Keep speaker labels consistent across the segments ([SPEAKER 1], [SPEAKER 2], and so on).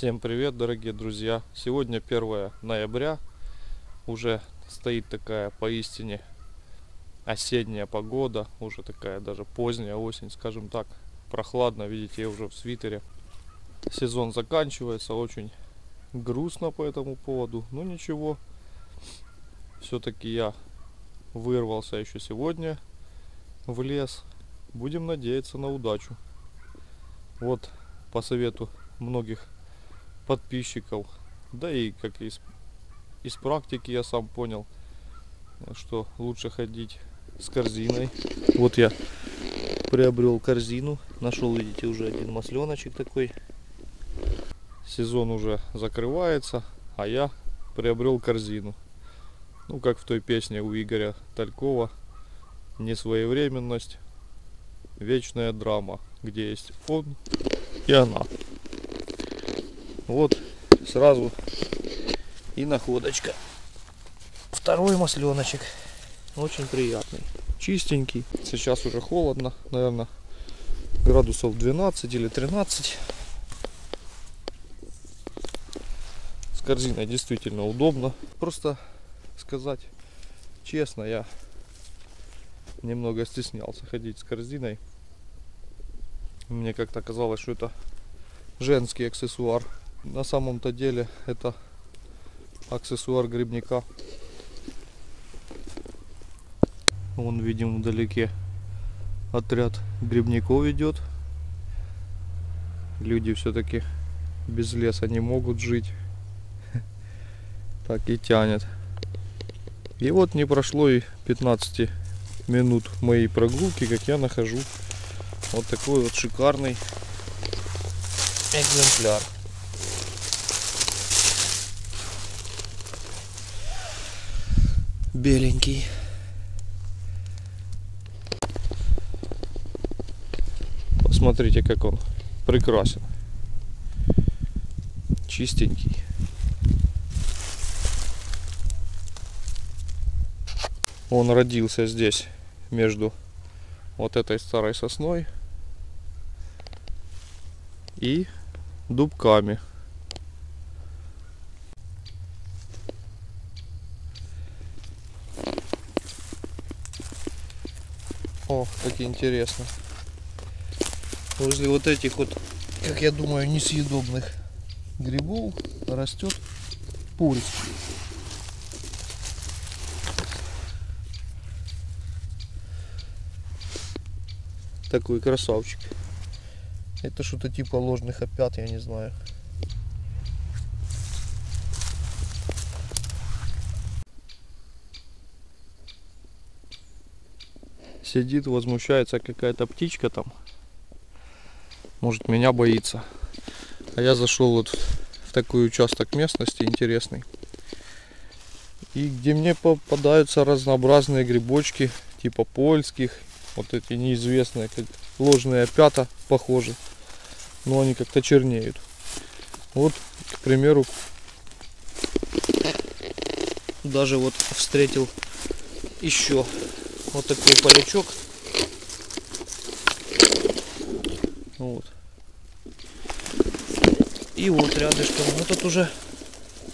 [SPEAKER 1] Всем привет, дорогие друзья! Сегодня 1 ноября. Уже стоит такая поистине осенняя погода. Уже такая даже поздняя осень, скажем так. Прохладно, видите, я уже в свитере. Сезон заканчивается, очень грустно по этому поводу. Но ничего, все-таки я вырвался еще сегодня в лес. Будем надеяться на удачу. Вот по совету многих подписчиков, да и как из, из практики я сам понял, что лучше ходить с корзиной. Вот я приобрел корзину, нашел, видите, уже один масленочек такой. Сезон уже закрывается, а я приобрел корзину. Ну, как в той песне у Игоря Талькова, несвоевременность, вечная драма, где есть он и она. Вот сразу и находочка. Второй масленочек. Очень приятный. Чистенький. Сейчас уже холодно, наверное, градусов 12 или 13. С корзиной действительно удобно. Просто сказать честно, я немного стеснялся ходить с корзиной. Мне как-то казалось, что это женский аксессуар. На самом-то деле это аксессуар грибника. Вон видим вдалеке отряд грибников идет. Люди все-таки без леса не могут жить. Так и тянет. И вот не прошло и 15 минут моей прогулки, как я нахожу вот такой вот шикарный экземпляр. Беленький. Посмотрите, как он прекрасен. Чистенький. Он родился здесь между вот этой старой сосной и дубками. Как интересно. Возле вот этих вот, как я думаю, несъедобных грибов растет польский. Такой красавчик. Это что-то типа ложных опят, я не знаю. Сидит, возмущается какая-то птичка там. Может меня боится. А я зашел вот в такой участок местности интересный. И где мне попадаются разнообразные грибочки, типа польских, вот эти неизвестные, как ложные опята похожи но они как-то чернеют. Вот, к примеру, даже вот встретил еще вот такой полячок. Вот. И вот рядышком, этот уже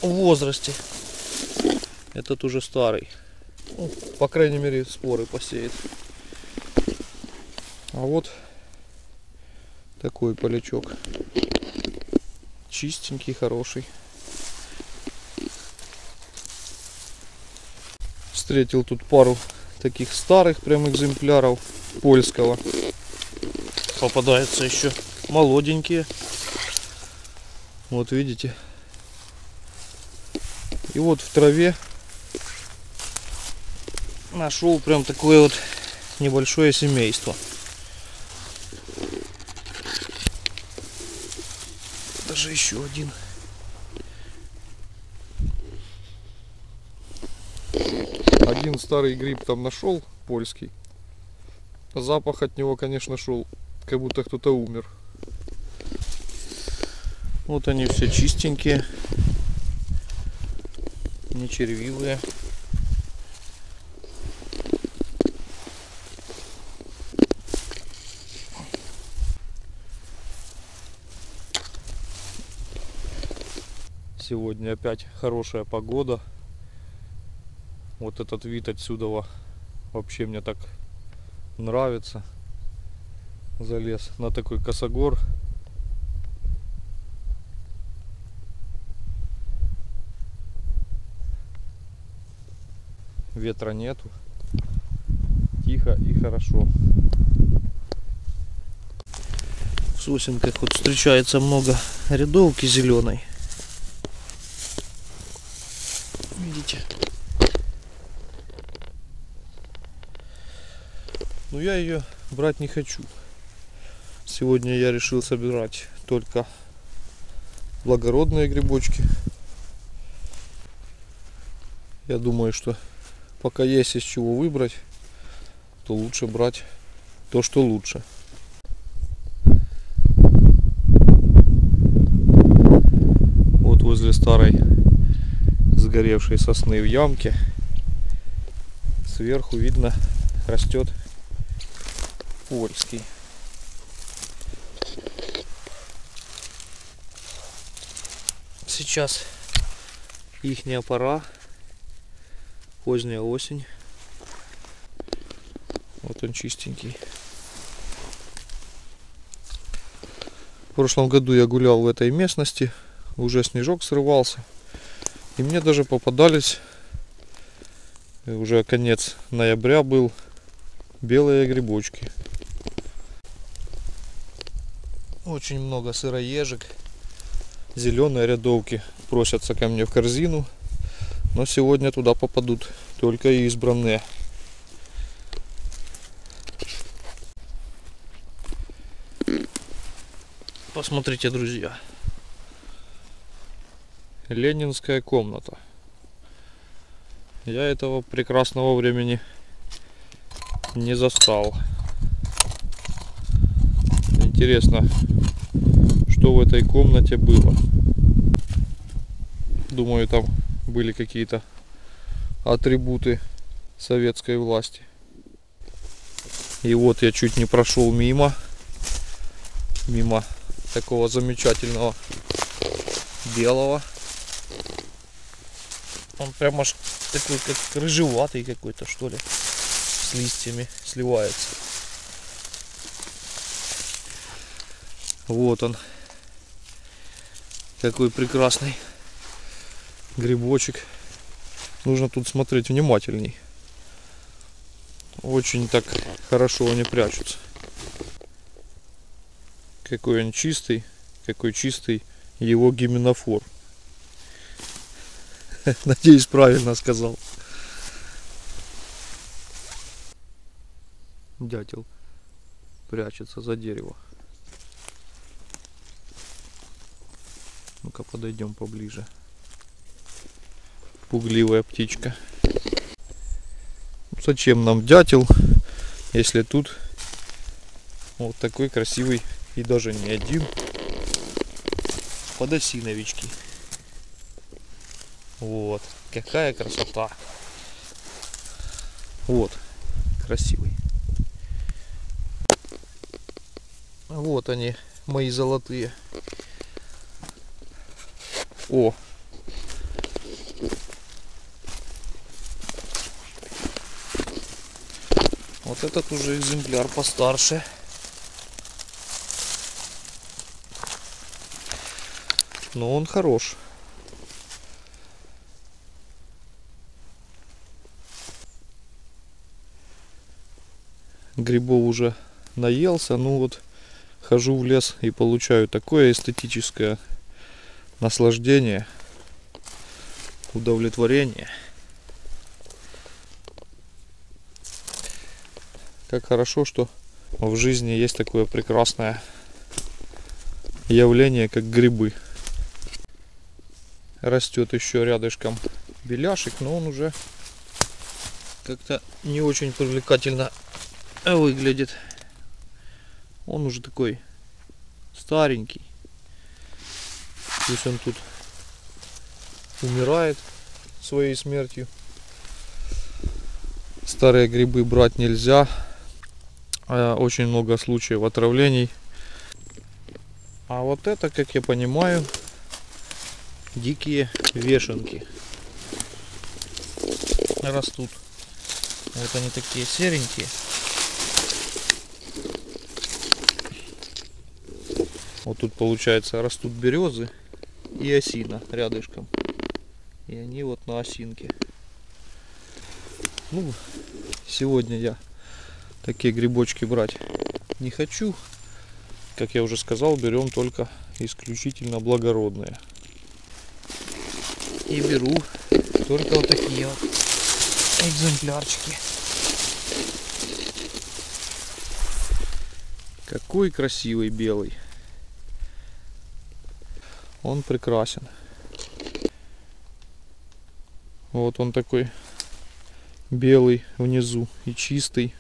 [SPEAKER 1] в возрасте. Этот уже старый. Ну, по крайней мере, споры посеет. А вот такой полячок. Чистенький, хороший. Встретил тут пару таких старых прям экземпляров польского. Попадаются еще молоденькие. Вот видите. И вот в траве нашел прям такое вот небольшое семейство. даже еще один. Один старый гриб там нашел, польский. Запах от него, конечно, шел, как будто кто-то умер. Вот они все чистенькие, не червивые. Сегодня опять хорошая погода. Вот этот вид отсюда вообще мне так нравится. Залез на такой косогор. Ветра нету. Тихо и хорошо.
[SPEAKER 2] В сосенках вот встречается много рядовки зеленой.
[SPEAKER 1] Но я ее брать не хочу. Сегодня я решил собирать только благородные грибочки. Я думаю, что пока есть из чего выбрать, то лучше брать то, что лучше. Вот возле старой сгоревшей сосны в ямке сверху видно растет польский.
[SPEAKER 2] Сейчас ихняя пора, поздняя осень.
[SPEAKER 1] Вот он чистенький. В прошлом году я гулял в этой местности, уже снежок срывался. И мне даже попадались, уже конец ноября был, белые грибочки. Очень много сыроежек, зеленые рядовки просятся ко мне в корзину. Но сегодня туда попадут только избранные.
[SPEAKER 2] Посмотрите, друзья.
[SPEAKER 1] Ленинская комната. Я этого прекрасного времени не застал. Интересно, что в этой комнате было. Думаю, там были какие-то атрибуты советской власти. И вот я чуть не прошел мимо, мимо такого замечательного белого.
[SPEAKER 2] Он прям аж такой, как рыжеватый какой-то, что ли, с листьями сливается.
[SPEAKER 1] Вот он. Какой прекрасный грибочек. Нужно тут смотреть внимательней. Очень так хорошо они прячутся. Какой он чистый, какой чистый его гименофор. Надеюсь, правильно сказал. Дятел прячется за дерево. Ну-ка подойдем поближе. Пугливая птичка. Зачем нам дятел, если тут вот такой красивый и даже не один подосиновички. Вот, какая красота. Вот, красивый. Вот они, мои золотые. О! Вот этот уже экземпляр постарше. Но он хорош. Грибов уже наелся, ну вот хожу в лес и получаю такое эстетическое наслаждение, удовлетворение. Как хорошо, что в жизни есть такое прекрасное явление, как грибы. Растет еще рядышком беляшек, но он уже как-то не очень привлекательно выглядит. Он уже такой старенький. Пусть он тут умирает своей смертью. Старые грибы брать нельзя. А, очень много случаев отравлений. А вот это, как я понимаю,
[SPEAKER 2] дикие вешенки. Растут. Вот они такие серенькие. Вот тут получается растут березы и осина рядышком. И они вот на осинке. Ну, сегодня я такие грибочки брать не хочу. Как я уже сказал, берем только исключительно благородные. И беру только вот такие вот экземплярчики. Какой красивый белый. Он прекрасен. Вот он такой белый внизу и чистый.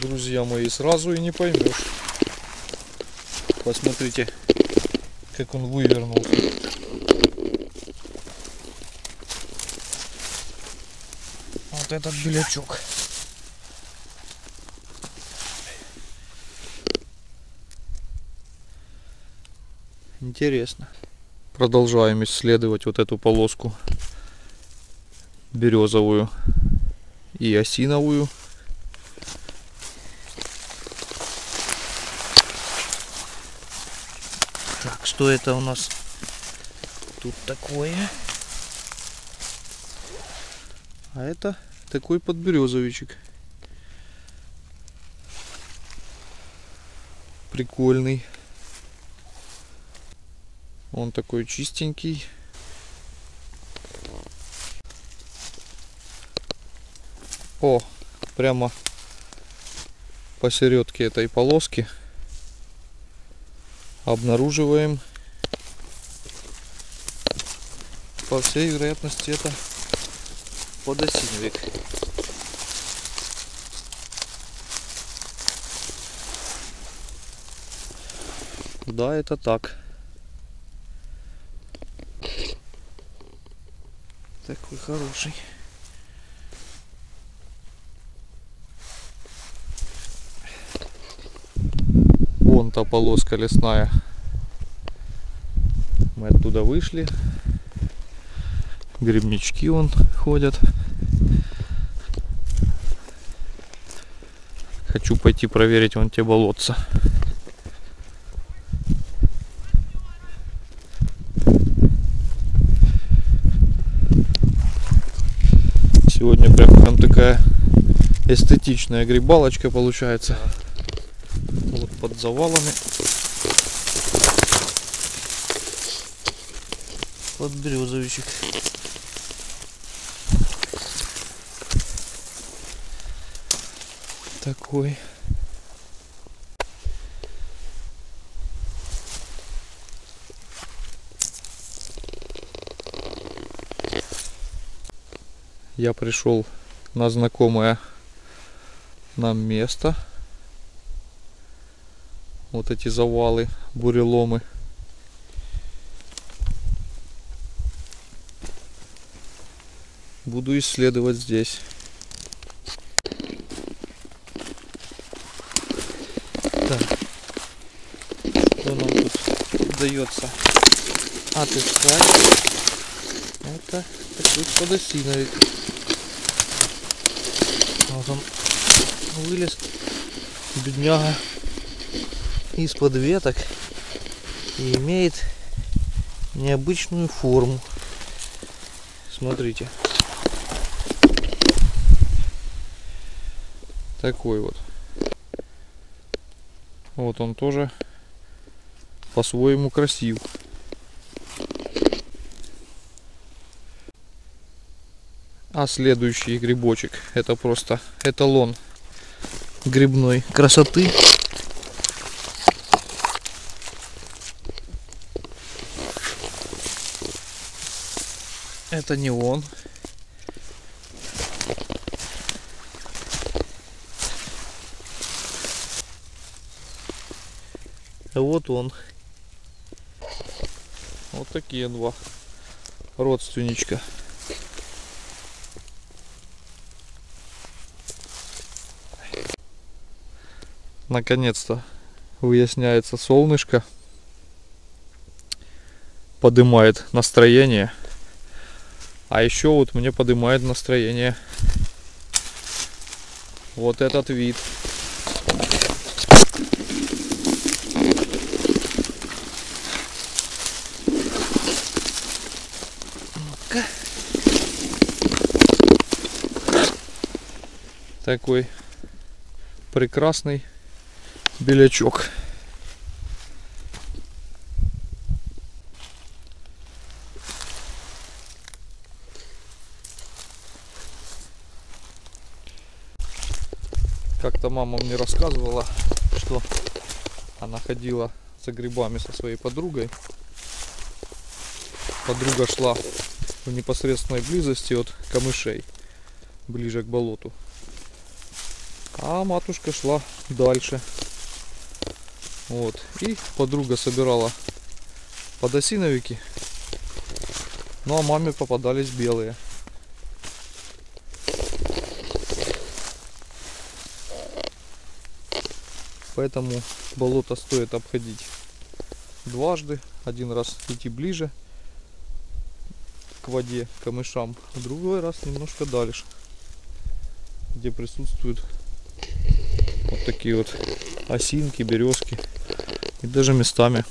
[SPEAKER 2] Друзья мои, сразу и не поймешь. Посмотрите, как он вывернулся. Вот этот белячок. Интересно. Продолжаем исследовать вот эту полоску березовую и осиновую. Так, что это у нас тут такое? А это такой подберезовичек. Прикольный. Он такой чистенький. О, прямо посередке этой полоски обнаруживаем по всей вероятности это подосиновик. Да, это так. Такой хороший. Вон та полоска лесная. Мы оттуда вышли. Грибнички вон ходят. Хочу пойти проверить вон те болотца. Сегодня прям, прям такая эстетичная грибалочка получается. Вот под завалами. Под березовичек. Такой. Я пришел на знакомое нам место. Вот эти завалы, буреломы. Буду исследовать здесь. Так. Что нам тут удается отыскать? Это такой подосиновик. Вот он вылез, бедняга, из-под веток и имеет необычную форму. Смотрите. Такой вот. Вот он тоже по-своему красив. А следующий грибочек это просто эталон грибной красоты. Это не он. Он. Вот такие два родственничка. Наконец-то выясняется солнышко. Подымает настроение. А еще вот мне поднимает настроение вот этот вид. Ну-ка. Такой прекрасный белячок. Как-то мама мне рассказывала, что она ходила за грибами со своей подругой. Подруга шла в непосредственной близости от камышей, ближе к болоту. А матушка шла дальше. Вот. И подруга собирала подосиновики. Ну а маме попадались белые. Поэтому болото стоит обходить дважды. Один раз идти ближе к воде, камышам, а другой раз немножко дальше, где присутствуют вот такие вот осинки, березки и даже местами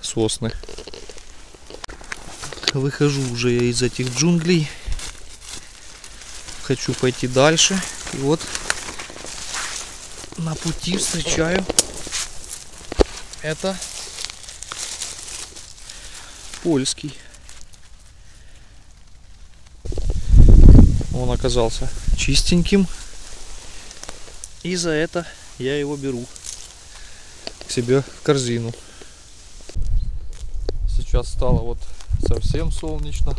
[SPEAKER 2] сосны. Выхожу уже я из этих джунглей. Хочу пойти дальше. И вот на пути встречаю это польский. Он оказался чистеньким. И за это я его беру к себе в корзину. Сейчас стало вот совсем солнечно.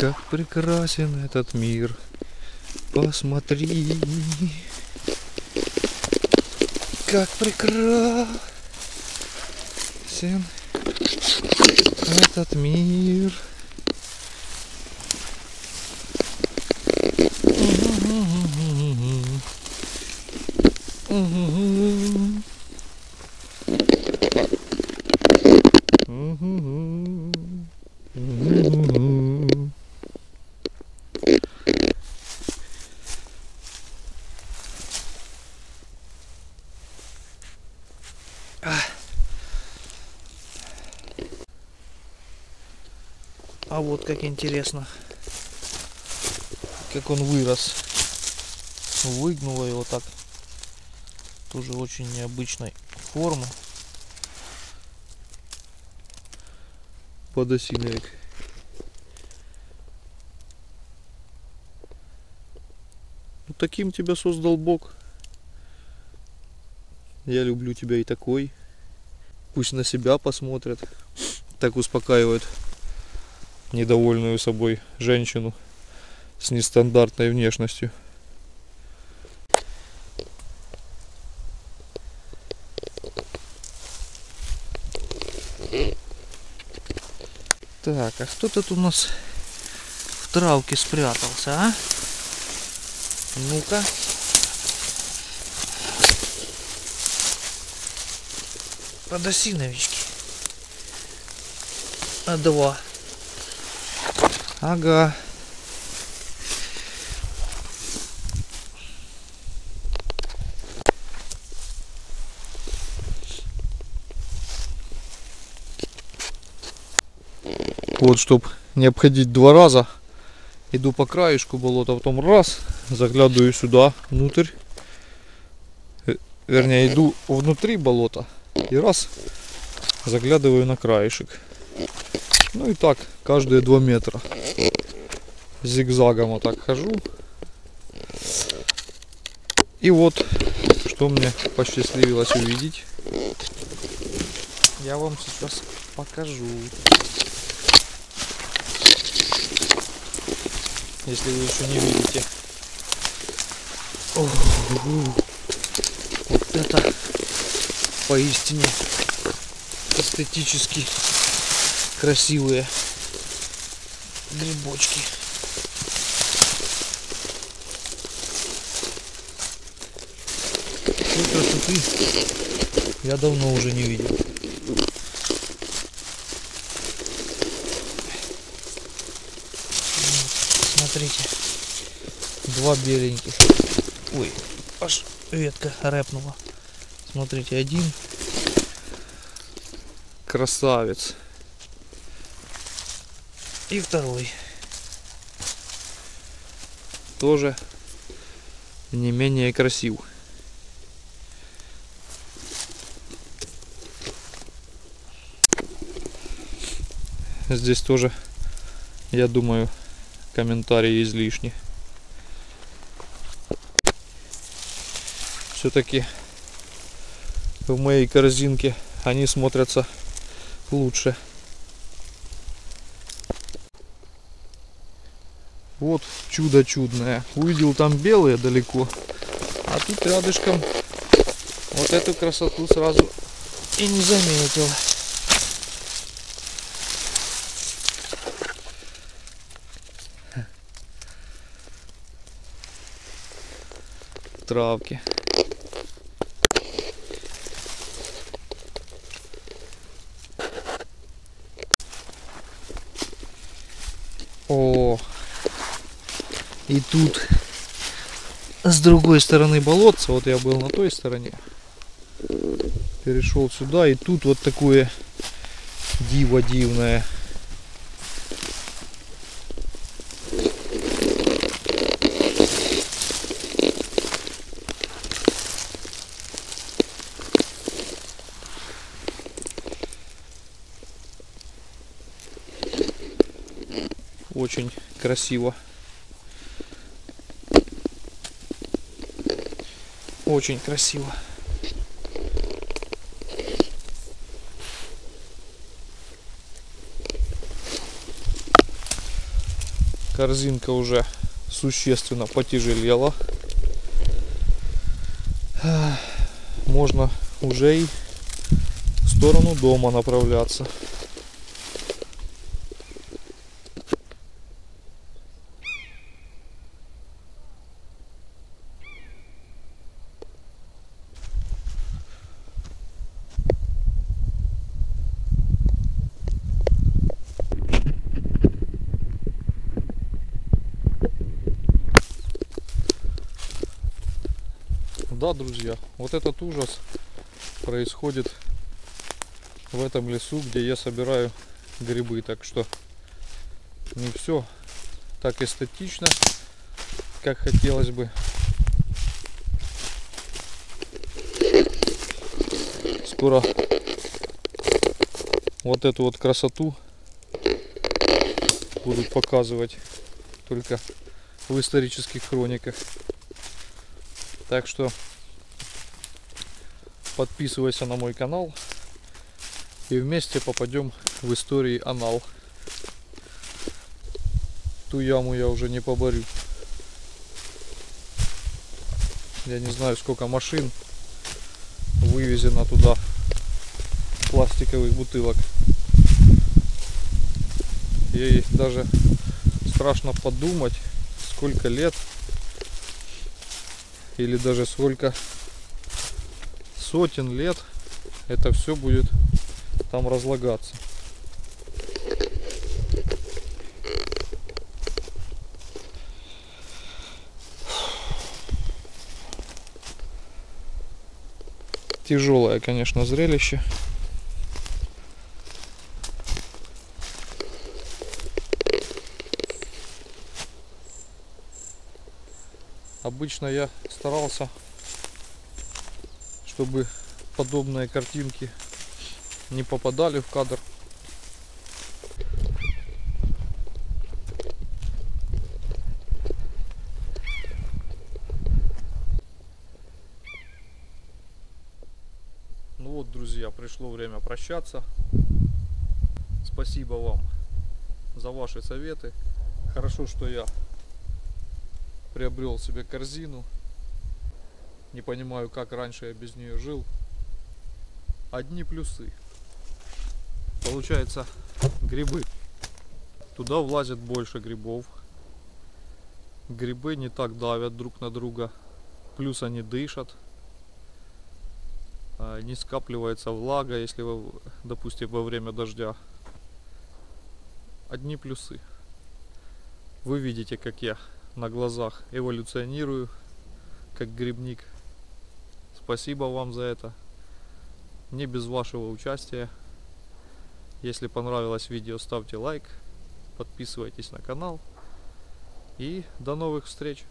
[SPEAKER 2] Как прекрасен этот мир. Посмотри. Как прекрасен этот мир. А вот как интересно, как он вырос. Выгнуло его так. Тоже очень необычной формы. Подосиновик. Ну, таким тебя создал Бог. Я люблю тебя и такой. Пусть на себя посмотрят. Так успокаивают недовольную собой женщину с нестандартной внешностью. Так, а кто тут у нас в травке спрятался, а? Ну-ка. Подосиновички. А два. Ага. Вот, чтоб не обходить два раза, иду по краешку болота, потом раз, заглядываю сюда, внутрь. Э, Вернее, иду внутри болота и раз, заглядываю на краешек. Ну и так, каждые два метра. Зигзагом вот так хожу. И вот, что мне посчастливилось увидеть. Я вам сейчас покажу. если вы еще не видите. Ох, вот это поистине эстетически красивые грибочки. Такой красоты я давно уже не видел. Смотрите, два беленьких. Ой, аж ветка рэпнула. Смотрите, один
[SPEAKER 1] Красавец.
[SPEAKER 2] И второй.
[SPEAKER 1] Тоже не менее красив. Здесь тоже, я думаю, комментарии излишни. Все-таки в моей корзинке они смотрятся лучше. Вот чудо чудное. Увидел там белые далеко, а тут рядышком вот эту красоту сразу
[SPEAKER 2] И не заметил.
[SPEAKER 1] травки.
[SPEAKER 2] О, и тут с другой стороны болотца, вот я был на той стороне, перешел сюда, и тут вот такое диво дивное.
[SPEAKER 1] Очень красиво.
[SPEAKER 2] Очень красиво.
[SPEAKER 1] Корзинка уже существенно потяжелела. Можно уже и в сторону дома направляться. Да, друзья, вот этот ужас происходит в этом лесу, где я собираю грибы. Так что не все так эстетично, как хотелось бы. Скоро вот эту вот красоту будут показывать только в исторических хрониках. Так что подписывайся на мой канал и вместе попадем в истории анал. Ту яму я уже не поборю. Я не знаю сколько машин вывезено туда пластиковых бутылок. Ей даже страшно подумать, сколько лет или даже сколько сотен лет это все будет там разлагаться. Тяжелое, конечно, зрелище. Обычно я старался, чтобы подобные картинки не попадали в кадр. Ну вот, друзья, пришло время прощаться. Спасибо вам за ваши советы. Хорошо, что я
[SPEAKER 2] приобрел себе корзину. Не понимаю, как раньше я без нее жил. Одни плюсы. Получается, грибы. Туда влазит больше грибов. Грибы не так давят друг на друга. Плюс они дышат. А, Не скапливается влага, если вы, допустим, во время дождя. Одни плюсы. Вы видите, как я на глазах эволюционирую, как грибник. Спасибо вам за это. Не без вашего участия. Если понравилось видео, ставьте лайк, подписывайтесь на канал. И до новых встреч!